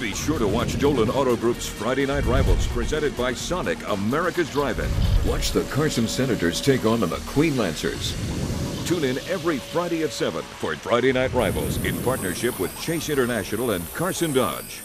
Be sure to watch Dolan Auto Group's Friday Night Rivals presented by Sonic, America's Drive-In. Watch the Carson Senators take on the McQueen Lancers. Tune in every Friday at 7 for Friday Night Rivals in partnership with Chase International and Carson Dodge.